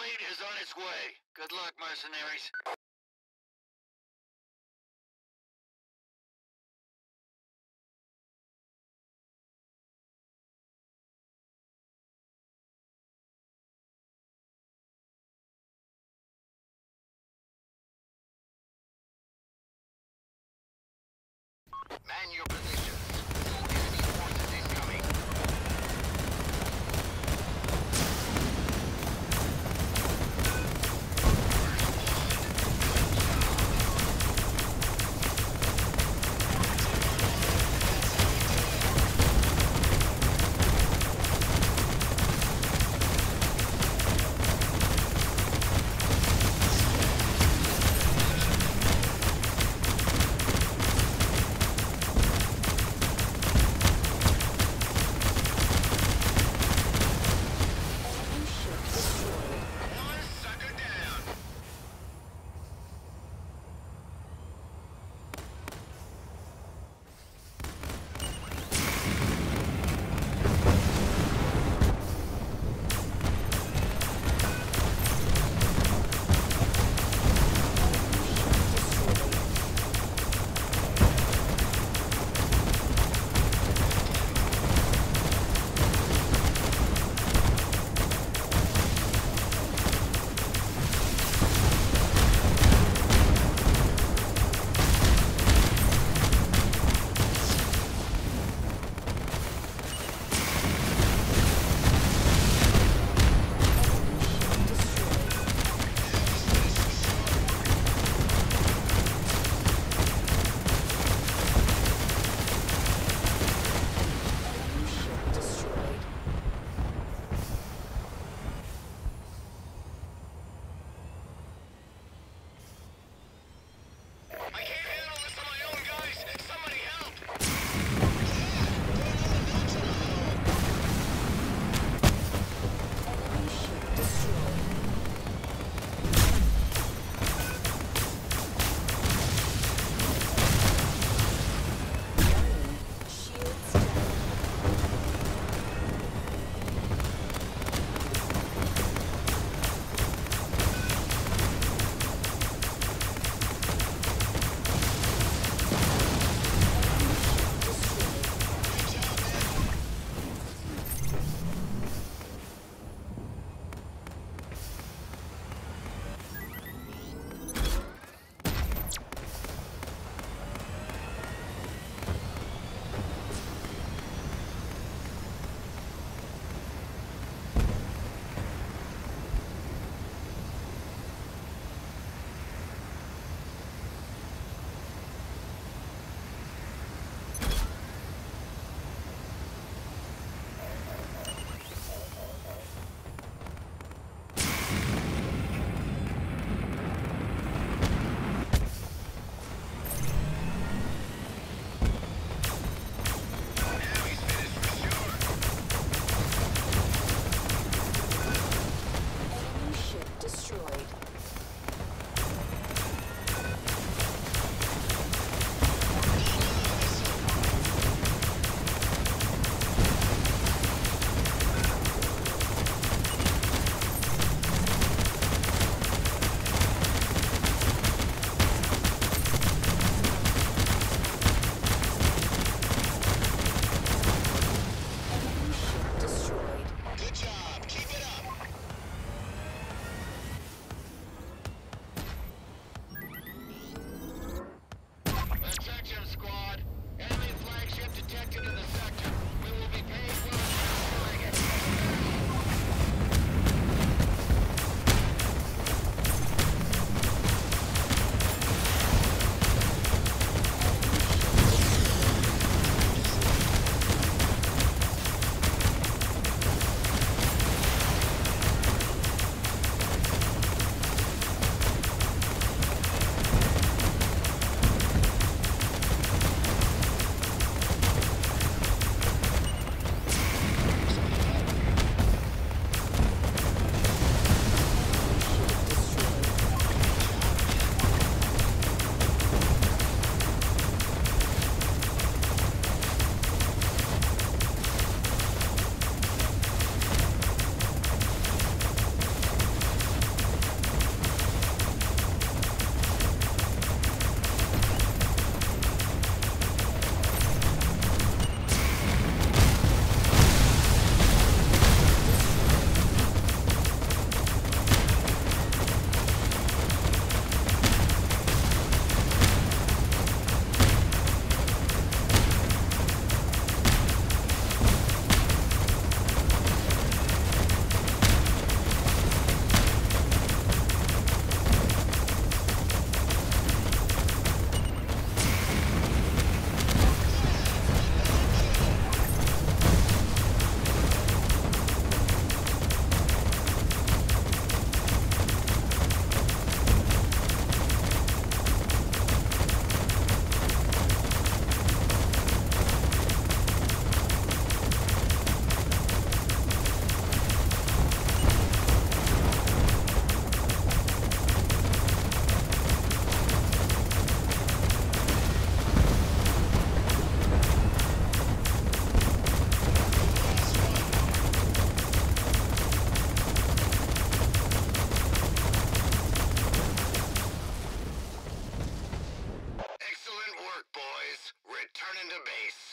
Fleet is on its way. Good luck, mercenaries. Man your position. the base.